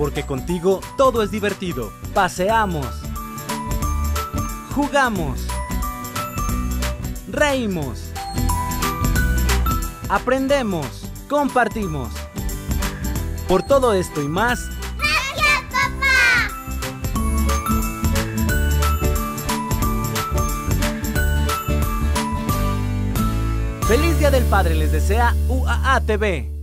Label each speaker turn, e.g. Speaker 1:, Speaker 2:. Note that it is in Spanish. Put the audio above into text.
Speaker 1: porque contigo todo es divertido. Paseamos. Jugamos. Reímos. Aprendemos. Compartimos. Por todo esto y más,
Speaker 2: ¡Gracias, papá!
Speaker 1: Feliz Día del Padre les desea UAA TV.